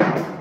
Thank you.